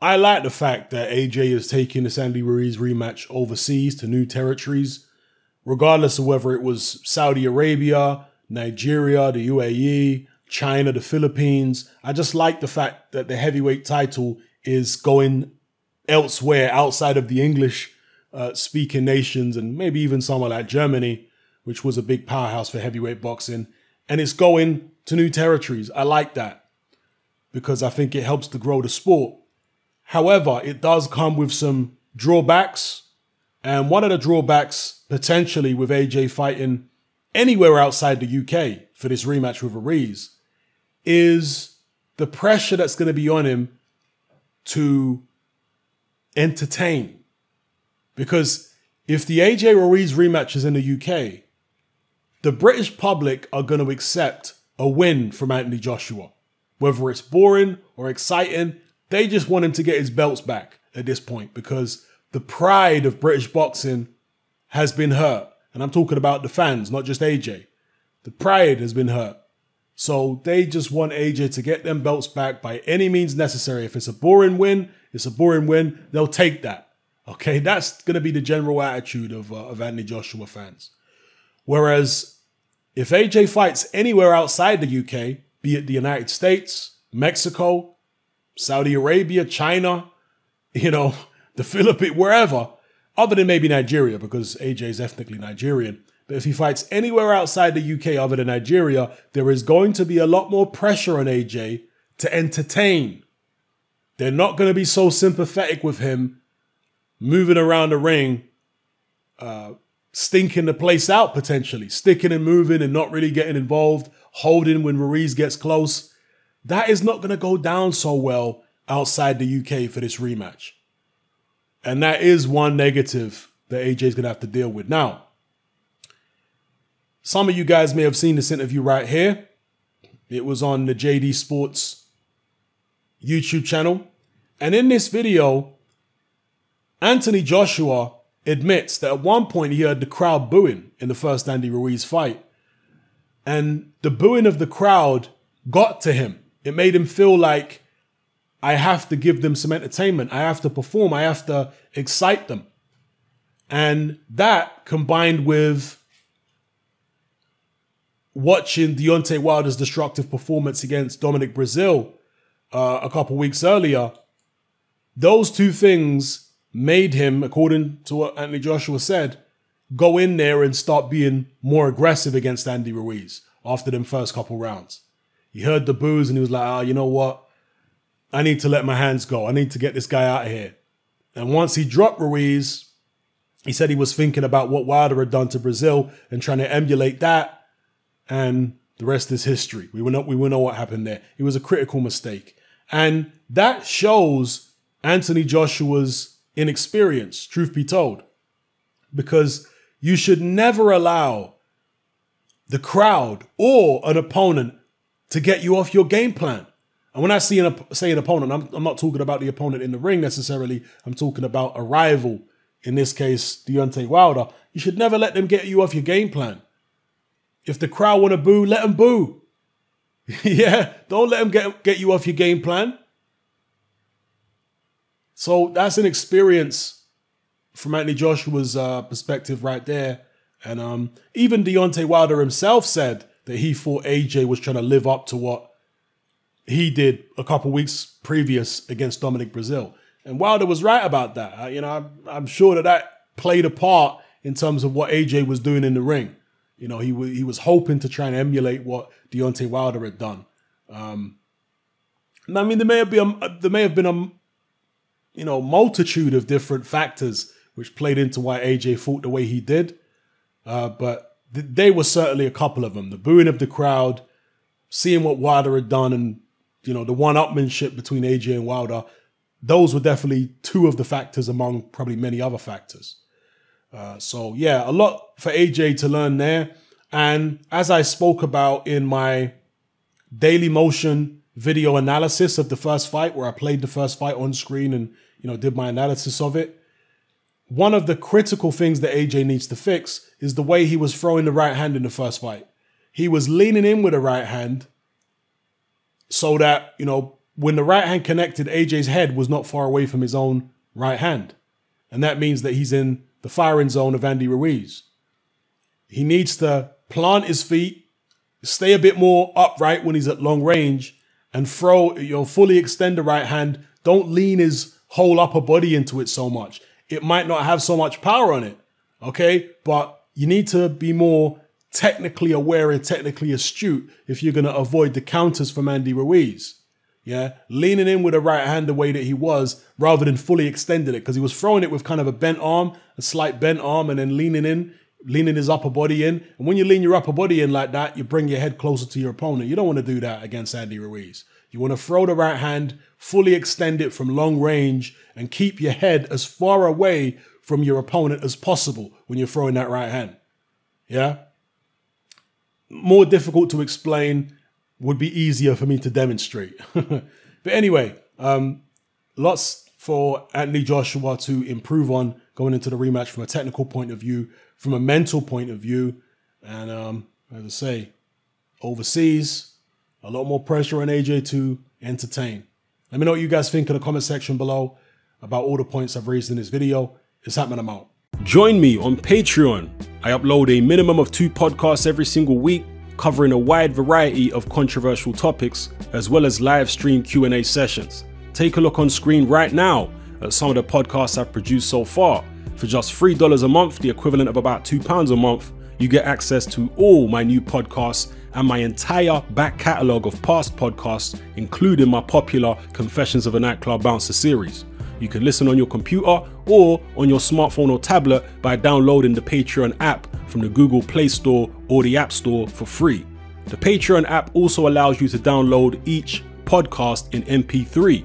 I like the fact that AJ is taking the Andy Ruiz rematch overseas to new territories, regardless of whether it was Saudi Arabia, Nigeria, the UAE, China, the Philippines. I just like the fact that the heavyweight title is going elsewhere outside of the English uh, speaking nations and maybe even somewhere like Germany, which was a big powerhouse for heavyweight boxing. And it's going to new territories. I like that because I think it helps to grow the sport. However, it does come with some drawbacks. And one of the drawbacks potentially with AJ fighting anywhere outside the UK for this rematch with Ruiz is the pressure that's going to be on him to entertain. Because if the AJ Ruiz rematch is in the UK, the British public are going to accept a win from Anthony Joshua. Whether it's boring or exciting, they just want him to get his belts back at this point because the pride of British boxing has been hurt. And I'm talking about the fans, not just AJ. The pride has been hurt. So they just want AJ to get them belts back by any means necessary. If it's a boring win, it's a boring win. They'll take that. Okay, that's going to be the general attitude of, uh, of Anthony Joshua fans. Whereas if AJ fights anywhere outside the UK, be it the United States, Mexico, Saudi Arabia, China, you know, the Philippines, wherever, other than maybe Nigeria, because AJ is ethnically Nigerian. But if he fights anywhere outside the UK other than Nigeria, there is going to be a lot more pressure on AJ to entertain. They're not going to be so sympathetic with him moving around the ring, uh, stinking the place out potentially, sticking and moving and not really getting involved, holding when Ruiz gets close. That is not going to go down so well outside the UK for this rematch. And that is one negative that AJ is going to have to deal with. Now, some of you guys may have seen this interview right here. It was on the JD Sports YouTube channel. And in this video, Anthony Joshua admits that at one point he heard the crowd booing in the first Andy Ruiz fight. And the booing of the crowd got to him. It made him feel like I have to give them some entertainment. I have to perform. I have to excite them. And that combined with watching Deontay Wilder's destructive performance against Dominic Breazeale uh, a couple weeks earlier, those two things made him, according to what Anthony Joshua said, go in there and start being more aggressive against Andy Ruiz after them first couple rounds. He heard the boos and he was like, oh, you know what? I need to let my hands go. I need to get this guy out of here. And once he dropped Ruiz, he said he was thinking about what Wilder had done to Breazeale and trying to emulate that. And the rest is history. We will know, we will know what happened there. It was a critical mistake. And that shows Anthony Joshua's inexperience, truth be told. Because you should never allow the crowd or an opponent to get you off your game plan. And when I see an, say an opponent, I'm, I'm not talking about the opponent in the ring necessarily. I'm talking about a rival, in this case, Deontay Wilder. You should never let them get you off your game plan. If the crowd want to boo, let them boo. yeah, don't let them get, get you off your game plan. So that's an experience from Anthony Joshua's uh, perspective right there. And um, even Deontay Wilder himself said that he thought AJ was trying to live up to what he did a couple weeks previous against Dominic Breazeale. And Wilder was right about that. You know, I'm, I'm, sure that that played a part in terms of what AJ was doing in the ring. You know, he, he was hoping to try and emulate what Deontay Wilder had done. Um, I mean, there may have been a, there may have been a you know multitude of different factors which played into why AJ fought the way he did. Uh, but they were certainly a couple of them. The booing of the crowd, seeing what Wilder had done, and you know the one-upmanship between AJ and Wilder. Those were definitely two of the factors among probably many other factors. Uh, so yeah, a lot for AJ to learn there. And as I spoke about in my Daily Motion video analysis of the first fight, where I played the first fight on screen and you know did my analysis of it, one of the critical things that AJ needs to fix is the way he was throwing the right hand in the first fight. He was leaning in with the right hand so that, you know, when the right hand connected, AJ's head was not far away from his own right hand. And that means that he's in the firing zone of Andy Ruiz. He needs to plant his feet, stay a bit more upright when he's at long range, and throw, you know, fully extend the right hand. Don't lean his whole upper body into it so much. It might not have so much power on it. Okay. But you need to be more technically aware and technically astute if you're going to avoid the counters from Andy Ruiz. Yeah, leaning in with a right hand the way that he was, rather than fully extending it, because he was throwing it with kind of a bent arm, a slight bent arm, and then leaning in, leaning his upper body in. And when you lean your upper body in like that, you bring your head closer to your opponent. You don't want to do that against Andy Ruiz. You want to throw the right hand, fully extend it from long range, and keep your head as far away from your opponent as possible when you're throwing that right hand. Yeah? More difficult to explain would be easier for me to demonstrate. but anyway, um, lots for Anthony Joshua to improve on going into the rematch from a technical point of view, from a mental point of view. And um, as I say, overseas, a lot more pressure on AJ to entertain. Let me know what you guys think in the comment section below about all the points I've raised in this video. It's happening, I'm out. Join me on Patreon. I upload a minimum of two podcasts every single week covering a wide variety of controversial topics as well as live stream Q&A sessions. Take a look on screen right now at some of the podcasts I've produced so far. For just $3 a month, the equivalent of about £2 a month, you get access to all my new podcasts and my entire back catalogue of past podcasts, including my popular Confessions of a Nightclub Bouncer series. You can listen on your computer or on your smartphone or tablet by downloading the Patreon app from the Google Play Store or the App Store for free. The Patreon app also allows you to download each podcast in MP3.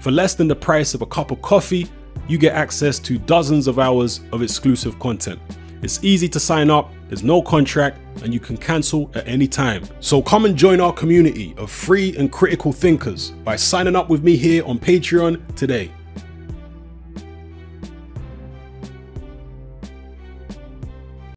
For less than the price of a cup of coffee, you get access to dozens of hours of exclusive content. It's easy to sign up, there's no contract, and you can cancel at any time. So come and join our community of free and critical thinkers by signing up with me here on Patreon today.